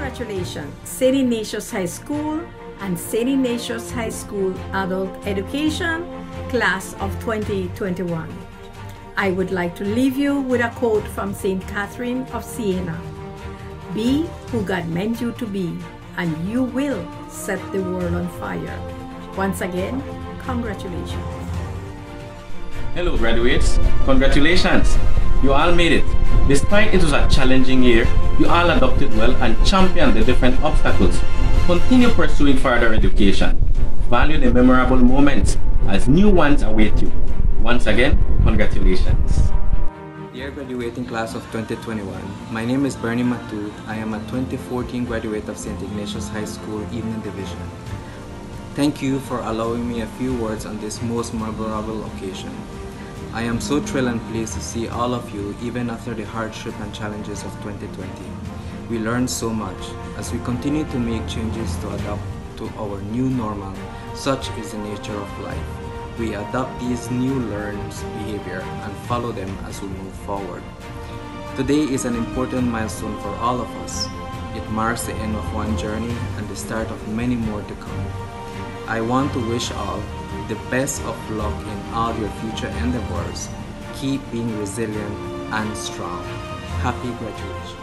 Congratulations, St. Ignatius High School and St. Ignatius High School Adult Education Class of 2021. I would like to leave you with a quote from St. Catherine of Siena. Be who God meant you to be, and you will set the world on fire. Once again, congratulations. Hello graduates, congratulations! You all made it. Despite it was a challenging year, you all adopted well and championed the different obstacles. Continue pursuing further education. Value the memorable moments as new ones await you. Once again, congratulations. Dear graduating class of 2021, my name is Bernie Matut. I am a 2014 graduate of St. Ignatius High School Evening Division. Thank you for allowing me a few words on this most memorable occasion. I am so thrilled and pleased to see all of you even after the hardship and challenges of 2020. We learned so much as we continue to make changes to adapt to our new normal. Such is the nature of life. We adopt these new learned behavior and follow them as we move forward. Today is an important milestone for all of us. It marks the end of one journey and the start of many more to come. I want to wish all the best of luck in all your future endeavors. Keep being resilient and strong. Happy graduation.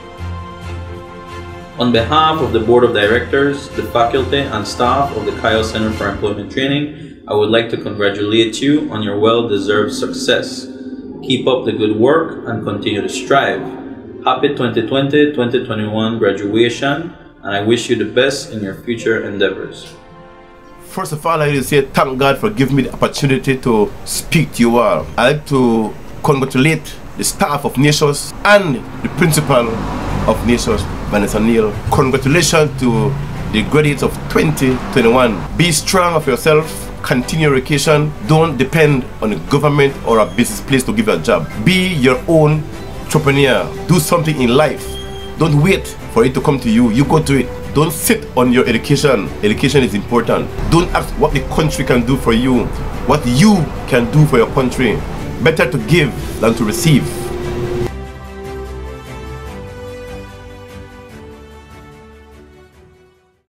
On behalf of the Board of Directors, the faculty and staff of the Kyle Center for Employment Training, I would like to congratulate you on your well-deserved success. Keep up the good work and continue to strive. Happy 2020-2021 graduation and I wish you the best in your future endeavors. First of all, I need to say thank God for giving me the opportunity to speak to you all. I'd like to congratulate the staff of Natius and the principal of Natius, Vanessa Neal. Congratulations to the graduates of 2021. Be strong of yourself, continue education. Don't depend on the government or a business place to give you a job. Be your own entrepreneur. Do something in life. Don't wait for it to come to you. You go to it. Don't sit on your education. Education is important. Don't ask what the country can do for you, what you can do for your country. Better to give than to receive.